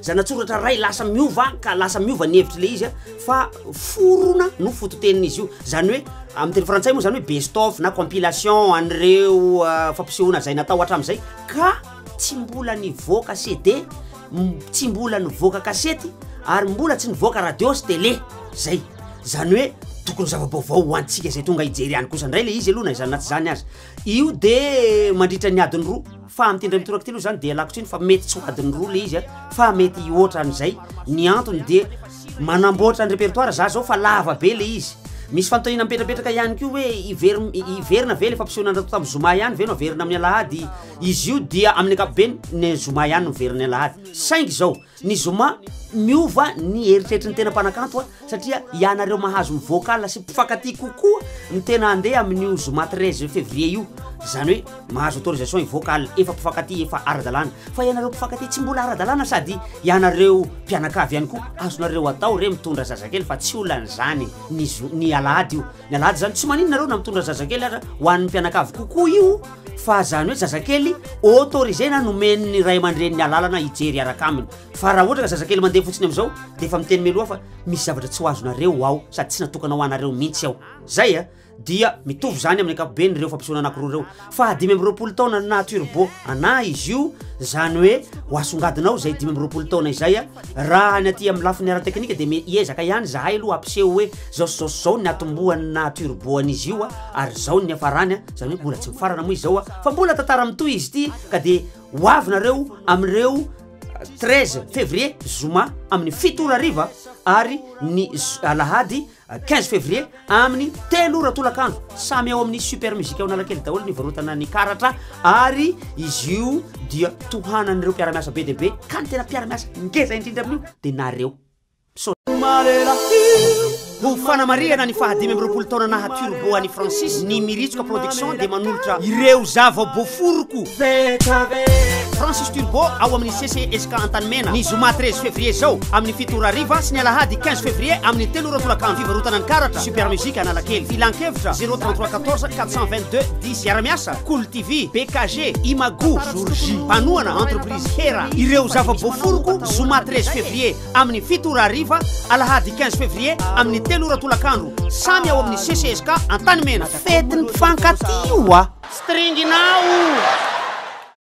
Zanatsoratra ray lasa miova ka lasa miova ny hevitry le izy a fa forona no fototeniny izy io zany hoe am teny frantsay moa zany hoe best of na compilation an'ireo fampisehoana zay natao hatram'izay ka tsy mbola nivoaka CD tsy mbola nivoaka kasety ary mbola tsy nivoaka radio sy tele zay zany hoe tokony zava-baovao ho antsika zay tonga hijery any kosa ndray le izy aloha na izany na tsy izany aza io de mandritra ny adiny roa Fa ny tendreny torak'ity aloha zany dia ialako tsiny fa mety tsy ho adiny roa le izy a, fa mety hihoatra an'izay, ny antony dia manamboatra ny repertoire za zao fa lava be le izy, misy fanontaniana mipetrapetraka ihany koa hoe hiverim- hiverina ve le fampisehoan'Andriamatoa tamin'ny zoma ihany ve no haverina amin'ny alahady, izy io dia amin'ny ankapobeny ny zoma ihany no miverina ny alahady, saingy zao Ny zoma, miova ny eritreritry ny tena mpanakanto a, satria ianareo mahazo mivocal sy mpifankatia kokoa no tena handeha amin'io zoma treize fevrier io, zany hoe mahazo autorisation hivocal, efa mpifankatia, efa ara-dalàna, fa ianareo mpifankatia tsy mbola ara-dalàna sady ianareo mpianakavy ihany koa, azonareo atao re mitondra zazakely fa tsy olan'izany ny zo- ny alahady io. Mialà zany tsy maninona nareo na mitondra zazakely aza ho an'ny mpianakavy kokoa io fa zany hoe zazakely autorisé na nomen'ny ray aman-dreniny alalana hijery araka aminy fa raha ohatra ka zazakely mandeha fotsiny am'zao de efa miteny mialoha fa misy zavatra tsy ho azonareo ao sady tsy natokana ho anareo mihitsy ao zay a dia mitovy zany amin'ny ankapobeny reo fampisehoana anakiroa reo Fahadimy amby roapolo taona no naha-turbo anà izy io, izany hoe ho asongadinao izay dimy amby roapolo taona izay a! Raha ny aty amin'ny lafiny ara-teknika dia me- hiezaka ihany izahay aloha hampiseho hoe izao sy izao sy izao ny niatombohan'ny naha-turbo an'izy io a, ary izao ny niafarany a, izany hoe mbola tsy mifarana moa izy izao a, fa mbola tantara mitohy izy ity ka dia ho avy nareo amin'ireo treize février, zoma, amin'ny fito ora hariva, ary ny z- alahady Quinze février amin'ny telo ora tolakandro, samy ao amin'ny Super Musique ao Analakely daholo ny varotana ny karatra ary izy io dia tohanan'ireo mpiara-miasa be dia be ka ny tena mpiara-miasa ngeza indrindra amin'io dia nareo. Ho fanamarihana ny fahadimy amby roapolo taona naha Turbo an'i Francis, ny Miritsoka Production dia manolotra ireo zava-boaforoko Francis Turbo ao amin'ny. CCESCA Antanimena, ny zoma treize février izao, amin'ny fito ora hariva, sy ny alahady quinze février, amin'ny telo ora tolakandro. Fivarotana ny karatra Super Music Analakely. Filan-kevitra, zero trente trois quatorze quatre cent vingt deux dix. Hiara-miasa, Cool TV, BKG, Imago, Jour J. Mpanohana, Entreprise Hera. Ireo zava-boaforoko, zoma treize février, amin'ny fito ora hariva, alahady quinze février, amin'ny telo ora tolakandro. Samy ao amin'ny CCESCA Antanimena. Fetin'ny mpifankatia io a! Stringinao!